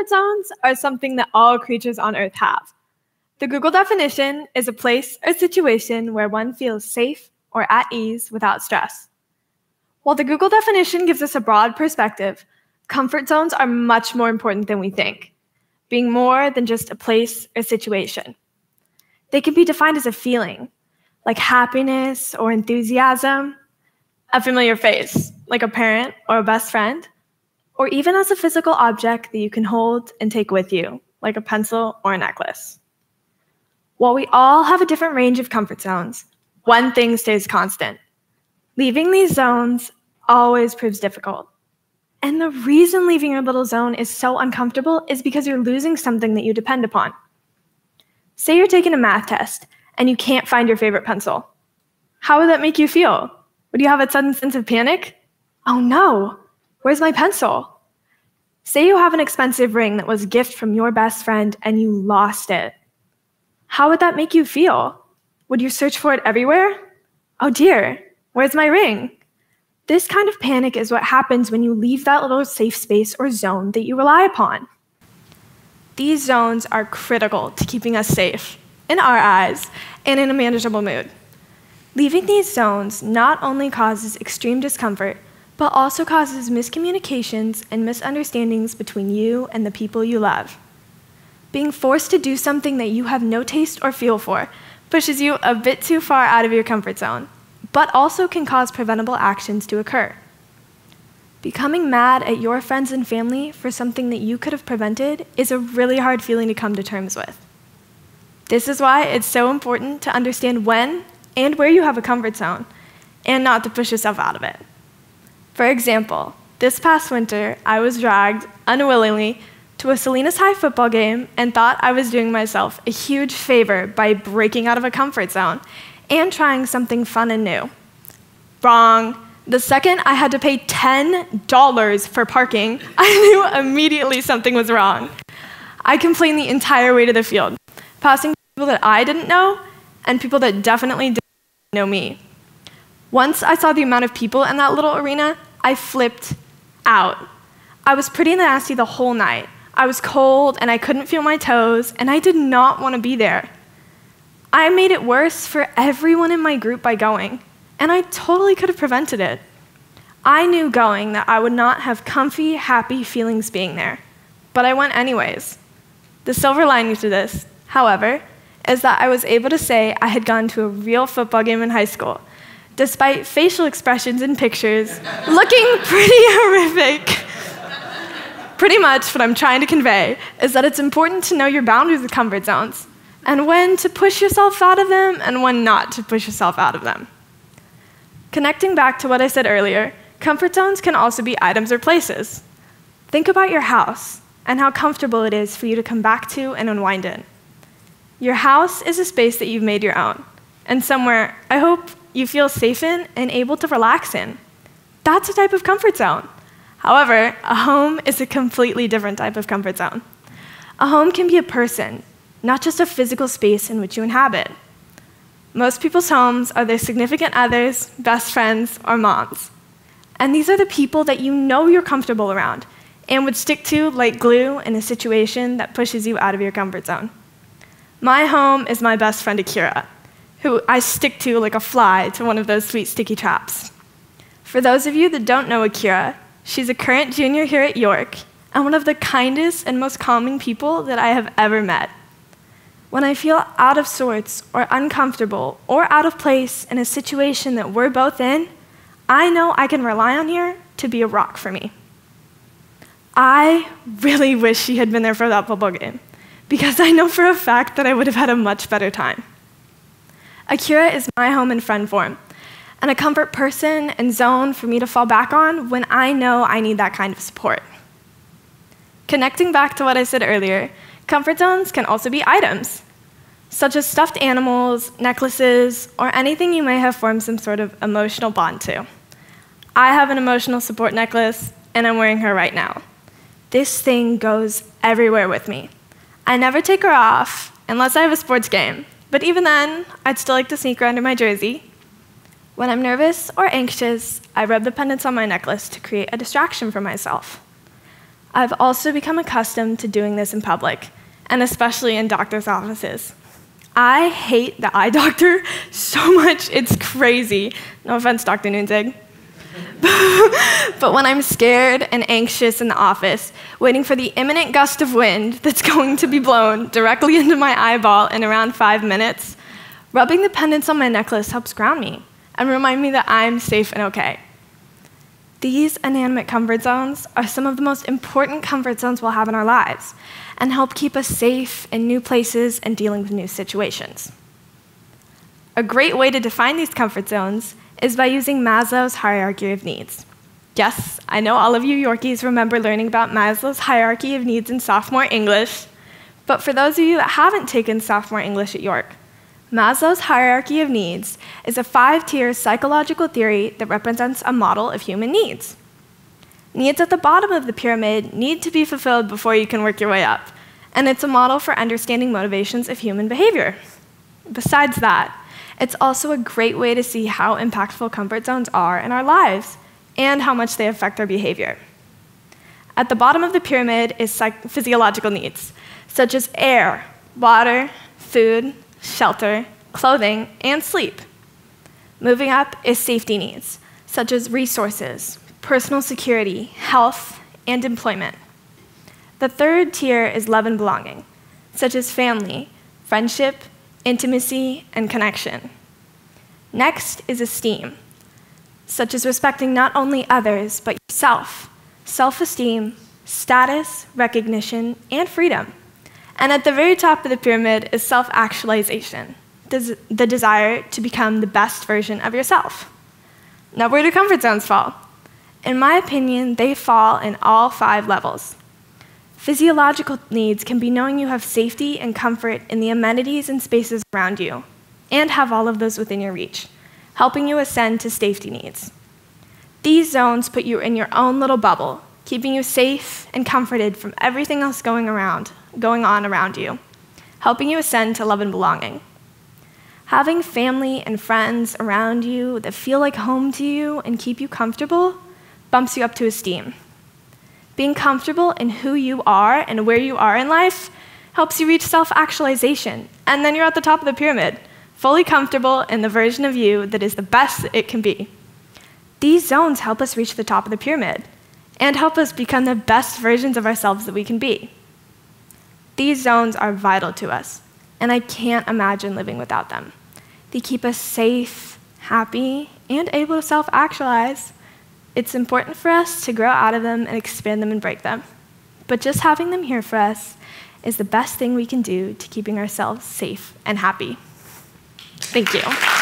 Comfort zones are something that all creatures on Earth have. The Google definition is a place or situation where one feels safe or at ease without stress. While the Google definition gives us a broad perspective, comfort zones are much more important than we think, being more than just a place or situation. They can be defined as a feeling, like happiness or enthusiasm, a familiar face, like a parent or a best friend, or even as a physical object that you can hold and take with you, like a pencil or a necklace. While we all have a different range of comfort zones, one thing stays constant. Leaving these zones always proves difficult. And the reason leaving your little zone is so uncomfortable is because you're losing something that you depend upon. Say you're taking a math test and you can't find your favorite pencil. How would that make you feel? Would you have a sudden sense of panic? Oh no, Where's my pencil? Say you have an expensive ring that was a gift from your best friend and you lost it. How would that make you feel? Would you search for it everywhere? Oh dear, where's my ring? This kind of panic is what happens when you leave that little safe space or zone that you rely upon. These zones are critical to keeping us safe, in our eyes, and in a manageable mood. Leaving these zones not only causes extreme discomfort, but also causes miscommunications and misunderstandings between you and the people you love. Being forced to do something that you have no taste or feel for pushes you a bit too far out of your comfort zone, but also can cause preventable actions to occur. Becoming mad at your friends and family for something that you could have prevented is a really hard feeling to come to terms with. This is why it's so important to understand when and where you have a comfort zone and not to push yourself out of it. For example, this past winter, I was dragged unwillingly to a Salinas High football game and thought I was doing myself a huge favor by breaking out of a comfort zone and trying something fun and new. Wrong. The second I had to pay $10 for parking, I knew immediately something was wrong. I complained the entire way to the field, passing people that I didn't know and people that definitely didn't know me. Once I saw the amount of people in that little arena, I flipped out. I was pretty nasty the whole night. I was cold and I couldn't feel my toes, and I did not want to be there. I made it worse for everyone in my group by going, and I totally could have prevented it. I knew going that I would not have comfy, happy feelings being there, but I went anyways. The silver lining to this, however, is that I was able to say I had gone to a real football game in high school despite facial expressions in pictures looking pretty horrific. pretty much what I'm trying to convey is that it's important to know your boundaries of comfort zones and when to push yourself out of them and when not to push yourself out of them. Connecting back to what I said earlier, comfort zones can also be items or places. Think about your house and how comfortable it is for you to come back to and unwind in. Your house is a space that you've made your own, and somewhere, I hope, you feel safe in and able to relax in. That's a type of comfort zone. However, a home is a completely different type of comfort zone. A home can be a person, not just a physical space in which you inhabit. Most people's homes are their significant others, best friends, or moms. And these are the people that you know you're comfortable around and would stick to like glue in a situation that pushes you out of your comfort zone. My home is my best friend Akira, who I stick to like a fly to one of those sweet sticky traps. For those of you that don't know Akira, she's a current junior here at York and one of the kindest and most calming people that I have ever met. When I feel out of sorts or uncomfortable or out of place in a situation that we're both in, I know I can rely on her to be a rock for me. I really wish she had been there for that football game because I know for a fact that I would have had a much better time. Akira is my home and friend form, and a comfort person and zone for me to fall back on when I know I need that kind of support. Connecting back to what I said earlier, comfort zones can also be items, such as stuffed animals, necklaces, or anything you may have formed some sort of emotional bond to. I have an emotional support necklace, and I'm wearing her right now. This thing goes everywhere with me. I never take her off unless I have a sports game, but even then, I'd still like to sneak her under my jersey. When I'm nervous or anxious, I rub the pendants on my necklace to create a distraction for myself. I've also become accustomed to doing this in public, and especially in doctor's offices. I hate the eye doctor so much, it's crazy. No offense, Dr. Nunzig. but when I'm scared and anxious in the office, waiting for the imminent gust of wind that's going to be blown directly into my eyeball in around five minutes, rubbing the pendants on my necklace helps ground me and remind me that I'm safe and okay. These inanimate comfort zones are some of the most important comfort zones we'll have in our lives and help keep us safe in new places and dealing with new situations. A great way to define these comfort zones is by using Maslow's hierarchy of needs. Yes, I know all of you Yorkies remember learning about Maslow's hierarchy of needs in sophomore English, but for those of you that haven't taken sophomore English at York, Maslow's hierarchy of needs is a five tier psychological theory that represents a model of human needs. Needs at the bottom of the pyramid need to be fulfilled before you can work your way up, and it's a model for understanding motivations of human behavior. Besides that, it's also a great way to see how impactful comfort zones are in our lives and how much they affect our behavior. At the bottom of the pyramid is physiological needs, such as air, water, food, shelter, clothing, and sleep. Moving up is safety needs, such as resources, personal security, health, and employment. The third tier is love and belonging, such as family, friendship, intimacy, and connection. Next is esteem, such as respecting not only others, but yourself, self esteem, status, recognition, and freedom. And at the very top of the pyramid is self actualization, the desire to become the best version of yourself. Now, where do comfort zones fall? In my opinion, they fall in all five levels. Physiological needs can be knowing you have safety and comfort in the amenities and spaces around you, and have all of those within your reach, helping you ascend to safety needs. These zones put you in your own little bubble, keeping you safe and comforted from everything else going around, going on around you, helping you ascend to love and belonging. Having family and friends around you that feel like home to you and keep you comfortable bumps you up to esteem. Being comfortable in who you are and where you are in life helps you reach self actualization. And then you're at the top of the pyramid, fully comfortable in the version of you that is the best it can be. These zones help us reach the top of the pyramid and help us become the best versions of ourselves that we can be. These zones are vital to us, and I can't imagine living without them. They keep us safe, happy, and able to self actualize it's important for us to grow out of them and expand them and break them. But just having them here for us is the best thing we can do to keeping ourselves safe and happy. Thank you.